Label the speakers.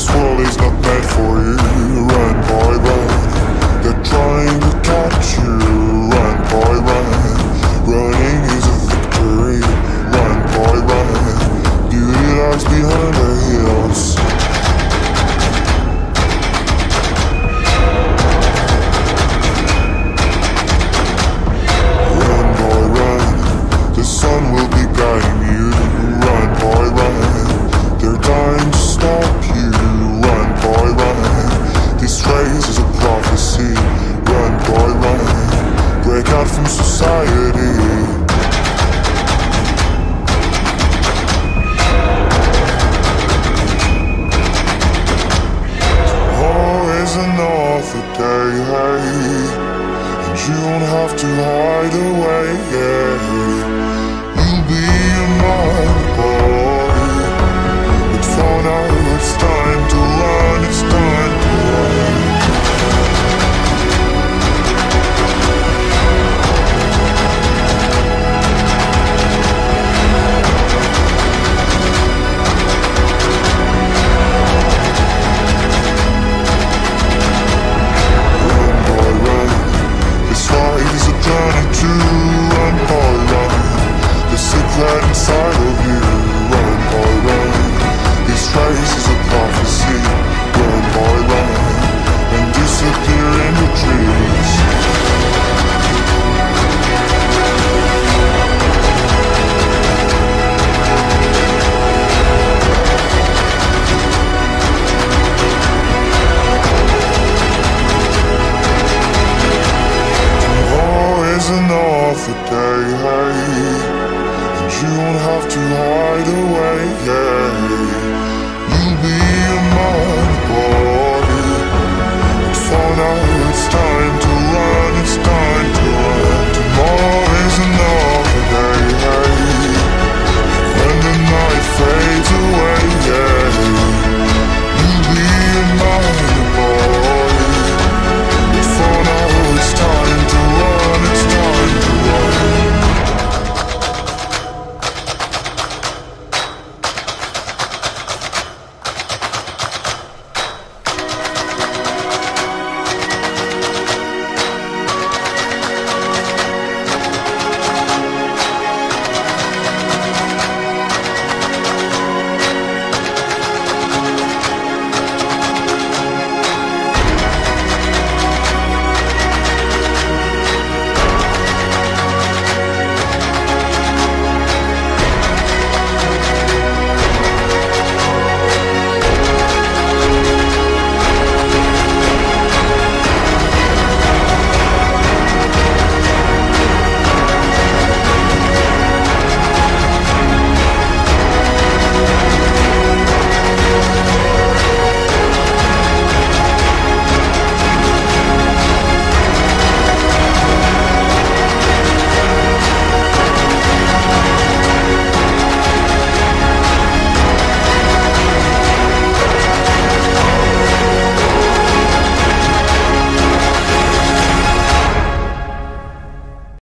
Speaker 1: this world is not meant for you, run boy. from society. Another day, hey. And you don't have to hide away, yeah. You'll be that inside of you run alone These traces of prophecy. you don't have to hide away, yeah. You'll be a mud boy.